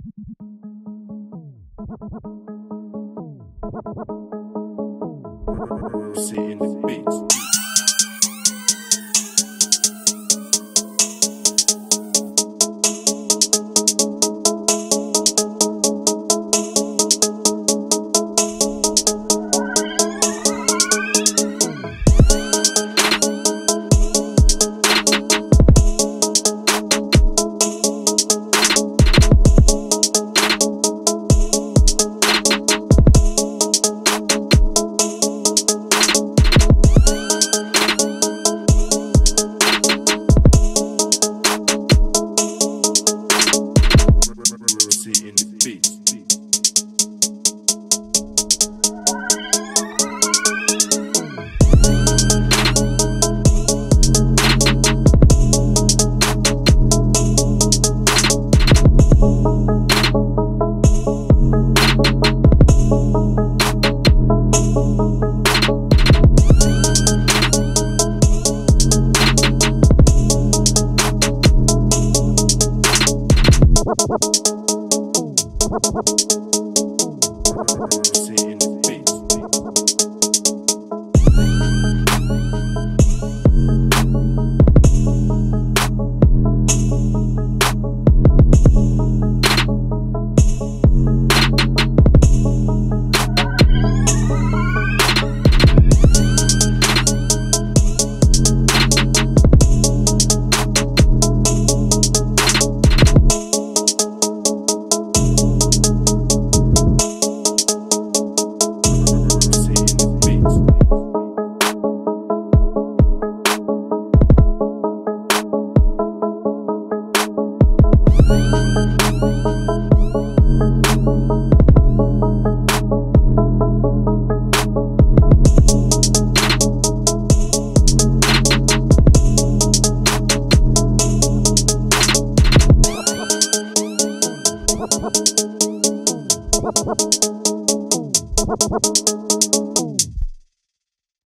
Mercy Mercy in the. Thank